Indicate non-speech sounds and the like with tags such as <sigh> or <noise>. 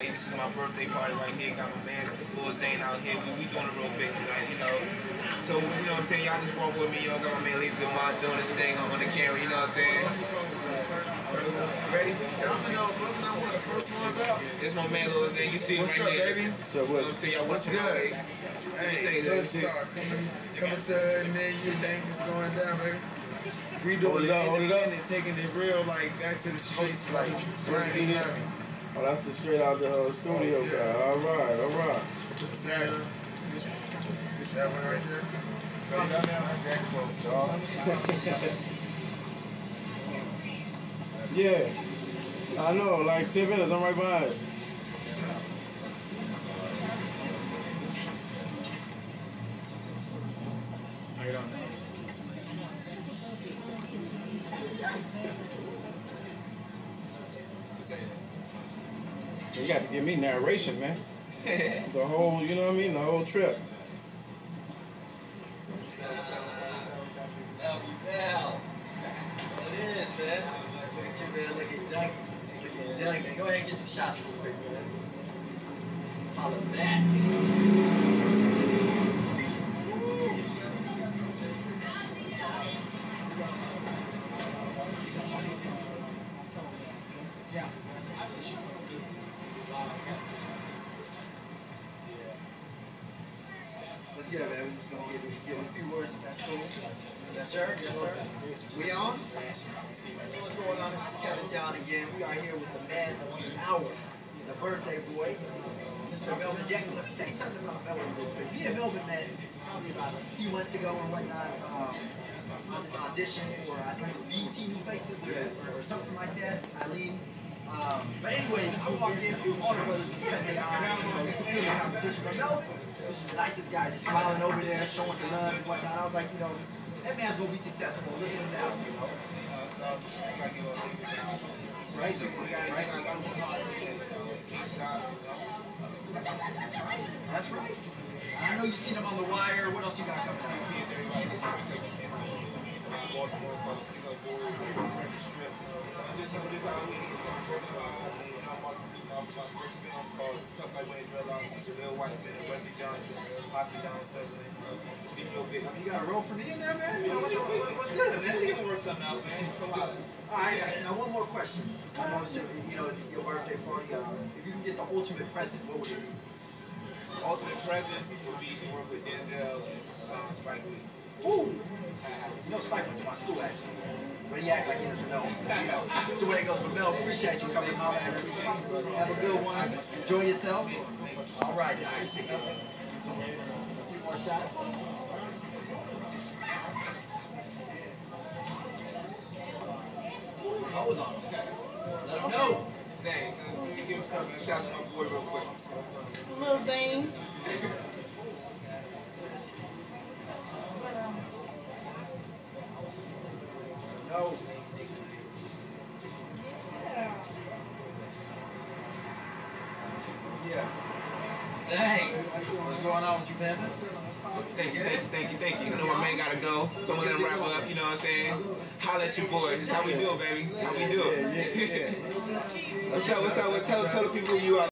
This is my birthday party right here. Got my man Lil Zane out here. We, we doing a real big tonight, you know. So, you know what I'm saying? Y'all just walk with me. Y'all got my man Lazy Devon doing this thing on, on the camera, you know what I'm saying? Ready? This my man Lil Zane. You see him What's right up, here. baby? So, what? I'm saying, y'all What's good? Hey, Hey, Little shit. Star coming, coming to a million thing is going down, baby. We doing it up, it it up. independent, taking it real, like back to the streets, like grinding, grinding. Oh, that's the straight out the uh, studio Oh, yeah. guy. All right, all right. Exactly. That one right there. Not that close, dog. <laughs> Yeah. I know, like 10 minutes, I'm right behind you. You got to give me narration, man. <laughs> The whole, you know what I mean? The whole trip. That'll be Val. It is, man. Look at you, man. Look at Doug. Look at Doug. Go ahead and get some shots real quick, man. Holla back. Let's get it, man. We're just gonna give, give a few words if that's cool. Yes, sir. Yes, sir. We on? What's going on? This is Kevin John again. We are here with the man of the hour, the birthday boy, Mr. Melvin Jackson. Let me say something about Melvin real quick. Me and Melvin met probably about a few months ago and whatnot. Um, on this audition for I think it was BET New Faces or, or, or something like that. Eileen. Um, but anyways, I walked in, all the brothers just cut their eyes, you know, you could feel the competition. But Melvin was the nicest guy, just smiling over there, showing the love and whatnot. I was like, you know, that man's gonna be successful. Look at him now, you know. Right? Right. That's right. I know you've seen him on the wire. What else you got coming out? Baltimore, called Boys, and the strip. So I'm just, I'm just out here, just some talking about, when I'm watching this off my first film called Tough Like Wearing Dreadlocks, the Lil White and Wesley Johnson, possibly down Sutherland, uh, Big. You got a role for me in there, man? You know, what's, what's good, man? We can work something out, man. Come on. All right, now one more question. I know it's your, you know, your birthday party. Uh, if you can get the ultimate present, what would it be? Ultimate present would be to work with Denzel and um, Spike Lee. Woo! You know, Spike went to my school actually, but he acts like he doesn't know. You know, that's the way it goes. But Mel, appreciate you coming holler at us. Have a good one. Enjoy yourself. All right, few more shots. Hold on. Let him know. Dang, give him something. Shout out to my boy real quick. Lil Zane. Yeah. What's going on with you, Panda? Thank you, thank you, thank you, thank you. I know my man gotta go. So I'm gonna let him wrap up, you know what I'm saying? Holla at your boy. This is how we do it, baby. Is how we do it. <laughs> what's up, what's up? What's up? Tell the people who you are.